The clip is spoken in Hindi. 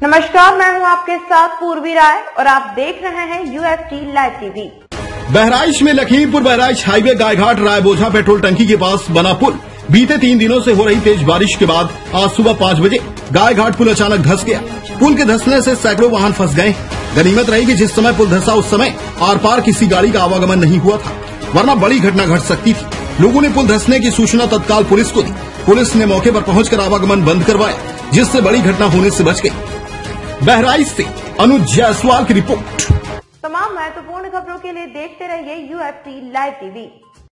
नमस्कार, मैं हूँ आपके साथ पूर्वी राय और आप देख रहे हैं यूएसटी लाइव टीवी बहराइच में लखीमपुर बहराइच हाईवे गायघाट रायबोझा पेट्रोल टंकी के पास बना पुल। बीते तीन दिनों से हो रही तेज बारिश के बाद आज सुबह पाँच बजे गायघाट पुल अचानक धस गया। पुल के धसने से सैकड़ों वाहन फंस गए। गनीमत रही कि जिस समय पुल धसा, उस समय आर पार किसी गाड़ी का आवागमन नहीं हुआ था, वरना बड़ी घटना घट सकती थी। लोगों ने पुल धसने की सूचना तत्काल पुलिस को दी। पुलिस ने मौके पर पहुंचकर आवागमन बंद करवाया, जिससे बड़ी घटना होने से बच गई। बहराइच से अनुज जायसवाल की रिपोर्ट। तमाम महत्वपूर्ण खबरों के लिए देखते रहिए यूएफटी लाइव टीवी